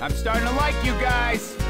I'm starting to like you guys.